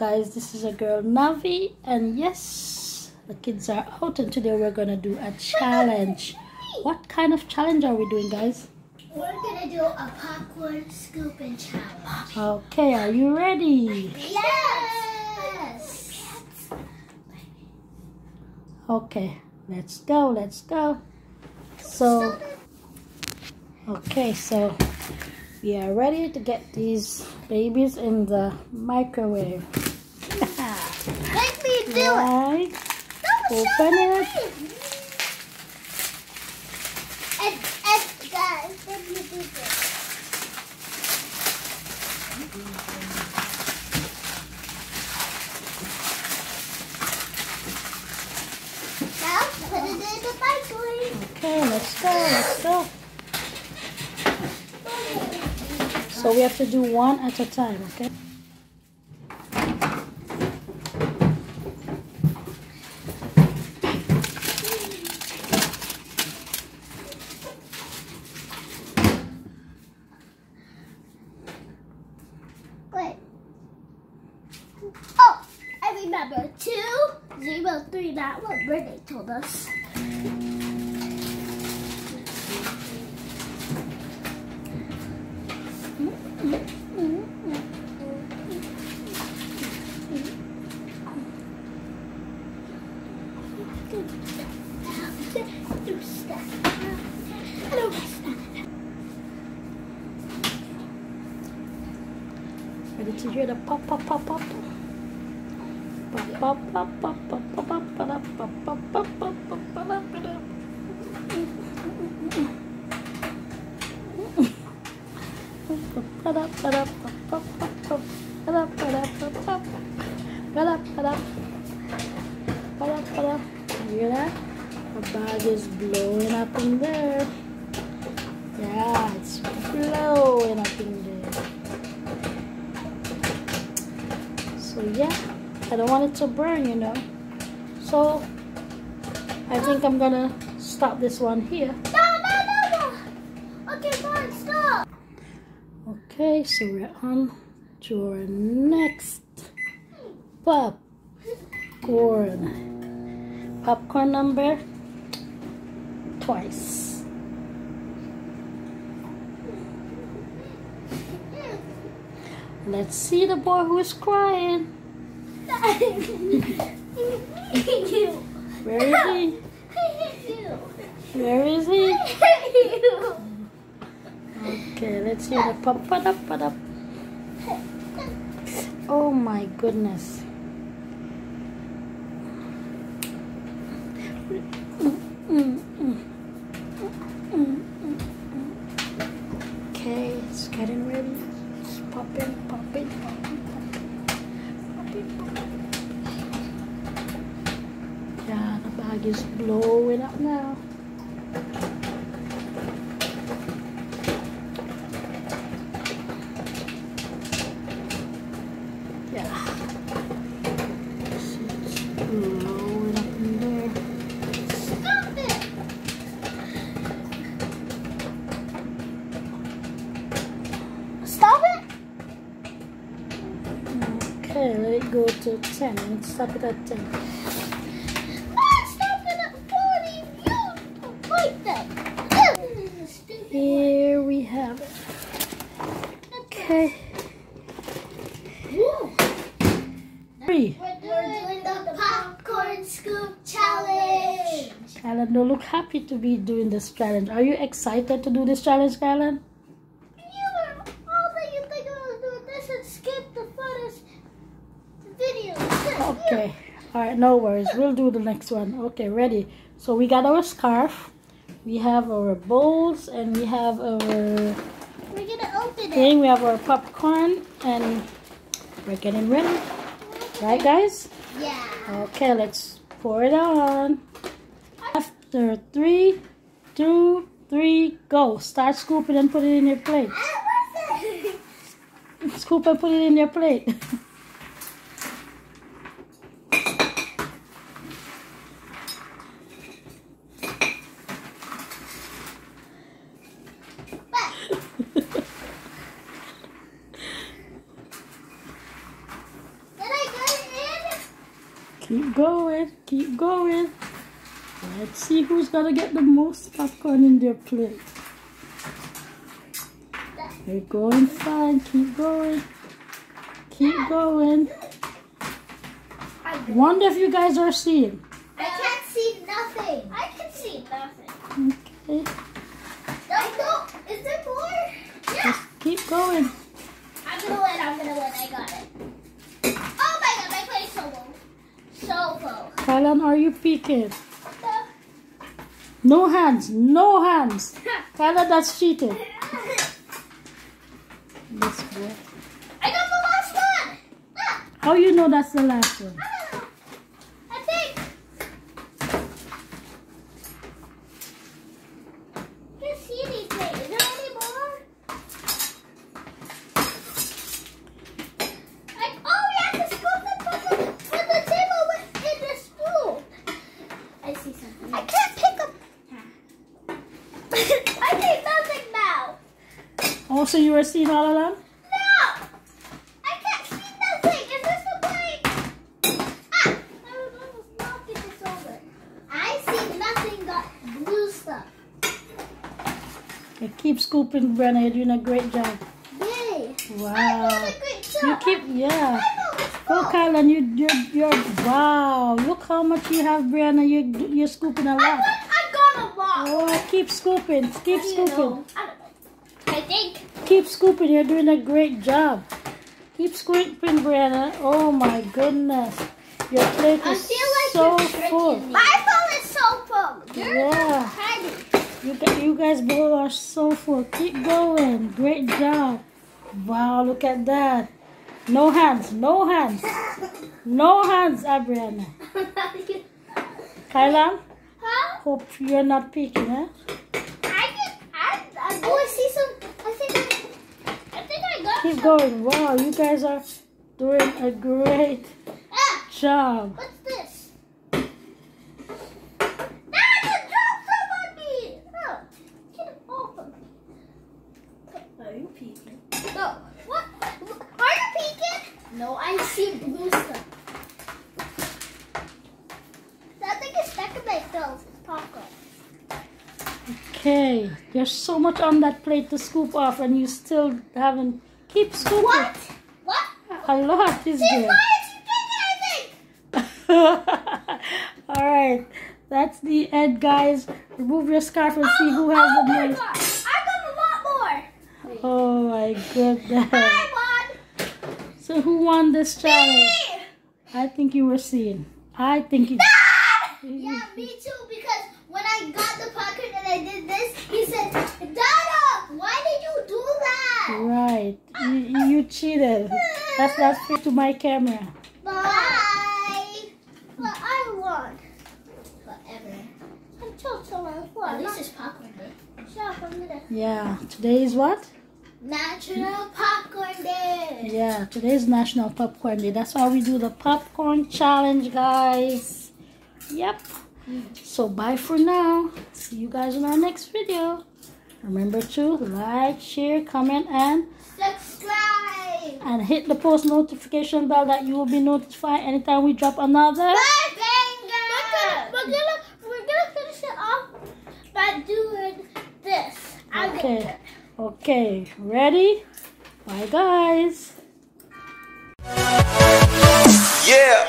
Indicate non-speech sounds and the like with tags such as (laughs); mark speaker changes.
Speaker 1: Guys, this is a girl Navi and yes, the kids are out and today we're gonna do a challenge. What kind of challenge are we doing guys?
Speaker 2: We're gonna do a popcorn scooping challenge.
Speaker 1: Okay, are you ready?
Speaker 2: Yes!
Speaker 1: Okay, let's go, let's go. So, okay, so we are ready to get these babies in the microwave.
Speaker 2: Do it!
Speaker 1: Right,
Speaker 2: No,
Speaker 1: Open it.
Speaker 2: And, and guys, let me do this. Now, put it in the microwave.
Speaker 1: okay, let's go, let's go. So we have to do one at a time, okay?
Speaker 2: Oh, I remember two zero three. that what Brittany told us.
Speaker 1: It's hear the pop, pop, pop, pop. Hear that? A bag is blowing up in there. Yeah, it's blowing. I don't want it to burn, you know. So I think I'm gonna stop this one here.
Speaker 2: No, no, no, no. Okay, fine, stop.
Speaker 1: Okay, so we're on to our next popcorn. Popcorn number twice. Let's see the boy who is crying. Where is he? Where is he? Okay, let's hear the pop pop pop up. Oh my goodness. flag is blowing up now. Okay, let it go to 10 and stop it at 10. Happy to be doing this challenge. Are you excited to do this challenge, Kylan?
Speaker 2: You were all that you think I was doing this and skip the first video. (laughs)
Speaker 1: Okay. All right, no worries. We'll do the next one. Okay, ready. So we got our scarf. We have our bowls and we have our
Speaker 2: We're gonna open it.
Speaker 1: thing. We have our popcorn and we're getting ready. Right, guys?
Speaker 2: Yeah.
Speaker 1: Okay, let's pour it on. Three, two, three, go. Start scooping and put it in your plate. Scoop and put it in your plate. Keep going, keep going. Let's see who's gonna get the most popcorn in their plate. You're going fine, keep going. Keep going. Wonder if you guys are seeing.
Speaker 2: I can't see nothing. I can see nothing.
Speaker 1: Okay,
Speaker 2: No, no. Is there more? Yeah.
Speaker 1: just keep going.
Speaker 2: I'm gonna win. I'm gonna win. I got it. Oh my god, my plate's so low. So full.
Speaker 1: Kylan, are you peeking? No hands, no hands. Kylan, that's cheating. This boy.
Speaker 2: I got the last one. Ah,
Speaker 1: How you know that's the last one?
Speaker 2: I don't know. I think. I can't see anything. Is there any more? I, oh, we have to scoop the put the, put the table with, in the spoon. I see something. I can't pick up. I see nothing now.
Speaker 1: Also, you were seeing all of them?
Speaker 2: No! I can't see nothing! Is this the plane? Ah! I was almost knocking this over. I see nothing but blue stuff.
Speaker 1: Okay, keep scooping, Brenna. You're doing a great job.
Speaker 2: Yay! I'm
Speaker 1: Wow.
Speaker 2: doing a great job.
Speaker 1: You keep, yeah.
Speaker 2: I know, it's
Speaker 1: Go. Kylan. You, you're, you're, wow. Look how much you have, Brenna. You, you're scooping a lot.
Speaker 2: went, I got a lot.
Speaker 1: Oh, keep scooping. Keep
Speaker 2: you
Speaker 1: scooping.
Speaker 2: I don't know. I think.
Speaker 1: Keep scooping. You're doing a great job. Keep scooping, Brenna. Oh my goodness. Your plate
Speaker 2: I
Speaker 1: is
Speaker 2: like
Speaker 1: so full.
Speaker 2: me. My phone is so full. You're
Speaker 1: Yeah. You, you guys both are so full. Keep going. Great job. Wow, look at that. No hands. No hands. No hands, Abriana. (laughs) Kylan,
Speaker 2: huh?
Speaker 1: hope you're not peeking, eh?
Speaker 2: I can. I, I, oh, I see some. I think. I, I think I got.
Speaker 1: Keep going. Wow, you guys are doing a great
Speaker 2: Ah,
Speaker 1: job.
Speaker 2: what's this? Ah, you dropped some on me. Oh, get it off of me.
Speaker 1: Are you peeking?
Speaker 2: No. What? Are you peeking? No, I see blue stuff. I think it's Decadent Bills. It's popcorn.
Speaker 1: Okay, there's so much on that plate to scoop off, and you still haven't. Keep scooping.
Speaker 2: What? What?
Speaker 1: A lot is
Speaker 2: She's
Speaker 1: there.
Speaker 2: lying. She's taking, I think. (laughs)
Speaker 1: All right, that's the end, guys. Remove your scarf and see who
Speaker 2: oh
Speaker 1: has the oh, oh
Speaker 2: my
Speaker 1: most.
Speaker 2: God. I got a lot more.
Speaker 1: Oh my goodness.
Speaker 2: I won.
Speaker 1: So who won this challenge?
Speaker 2: Me.
Speaker 1: I think you were seen. I think you. Dad! (laughs)
Speaker 2: Yeah, me too. Because when I got the pocket and I did this, he said, "Dada, why did you do that?"
Speaker 1: Right, you, you cheated. That's not fair to my camera.
Speaker 2: Bye. But I won. Whatever. I'm so so I. At least it's popcorn day. Shut up,
Speaker 1: Yeah, today is what?
Speaker 2: National Popcorn Day.
Speaker 1: Yeah, today is National Popcorn Day. That's why we do the popcorn challenge, guys. Yep. So bye for now. See you guys in our next video. Remember to like, share, comment, and
Speaker 2: Subscribe.
Speaker 1: and hit the post notification bell that you will be notified anytime we drop another.
Speaker 2: Bye, banger. We're gonna, we're gonna, we're gonna finish it off by doing this. I'm
Speaker 1: Okay. Okay. Ready? Bye, guys.
Speaker 3: Yeah.